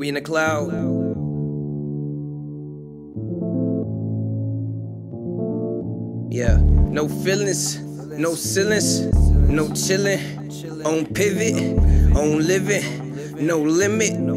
We in the cloud. Yeah, no feelings, no ceilings, no chillin'. On pivot, on living, no limit.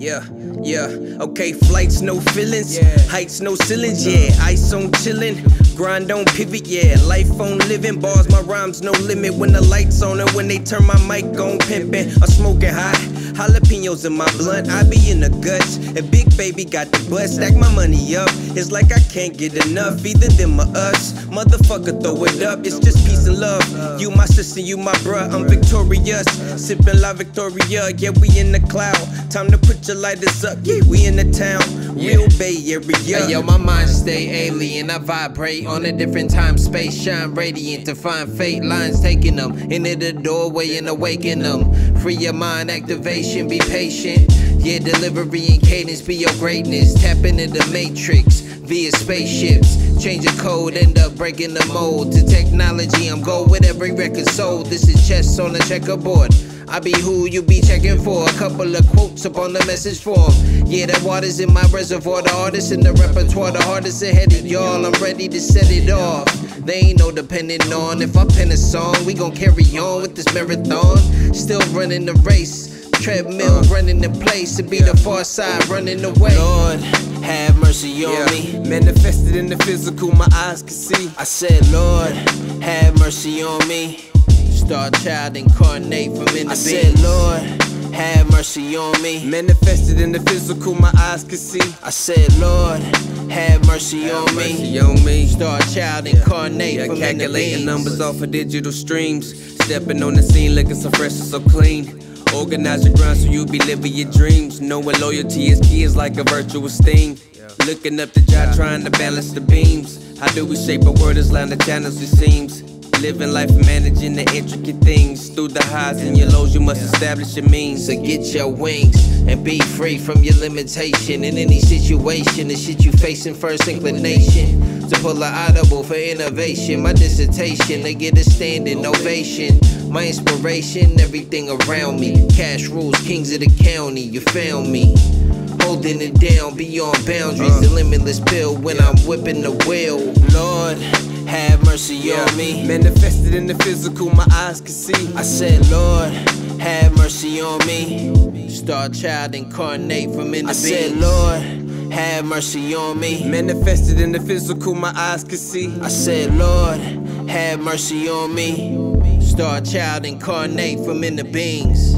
Yeah, yeah, okay, flights, no feelings, heights, no ceilings, yeah, ice on chillin', grind on pivot, yeah, life on living, bars, my rhymes, no limit. When the lights on and when they turn my mic on pimpin', I'm smoking high, jalapenos in my blunt, I be in the guts, and Big Baby got the bus, stack my money up, it's like I can't get enough, either them or us, motherfucker throw it up, it's just peace and love, you my sister, you my bruh, I'm victorious, sippin' La Victoria, yeah, we in the cloud, time to put your lighters up, yeah, we in the town, real Bay Area. Hey, yo, my mind stay alien. I vibrate on a different time space. Shine radiant to find fate. Lines taking them into the doorway and awaken them. Free your mind, activation, be patient. Yeah, delivery and cadence be your greatness. Tap into the matrix via spaceships. Change the code, end up breaking the mold. To technology, I'm go with every record sold. This is chess on the checkerboard. I be who you be checking for. A couple of quotes up on the message form. Yeah, that water's in my reservoir. The artist in the repertoire, the hardest ahead of y'all. I'm ready to set it off. They ain't no depending on if I pen a song. We gon' carry on with this marathon. Still running the race. Treadmill uh. running the place to be the far side running away. Lord, Have mercy on yeah, me. manifested in the physical, my eyes can see. I said, Lord, have mercy on me. Star child incarnate from in the I said, Lord, have mercy on me. Manifested in the physical, my eyes can see. I said, Lord, have mercy on me. Mercy on me. Star child incarnate Yeah, from in the calculating numbers off of digital streams. Stepping on the scene looking so fresh and so clean. Organize your grind so you be living your dreams. Knowing loyalty is key is like a virtual steam. Looking up the job, trying to balance the beams. How do we shape a world as line the channels it seems? Living life and managing the intricate things. Through the highs and your lows, you must establish your means. So get your wings and be free from your limitation in any situation. The shit you facing first inclination to pull a audible for innovation. My dissertation to get a standing ovation. My inspiration, everything around me. Cash rules, kings of the county. You found me. Holding it down beyond boundaries. Uh. The limitless pill when I'm whipping the wheel. Lord, mercy on me. Manifested in the physical, my eyes can see. I said, Lord, have mercy on me. Star child incarnate from in the I said. Lord, have mercy on me. Manifested in the physical, my eyes can see. I said, Lord, have mercy on me. Star child incarnate from in the beings.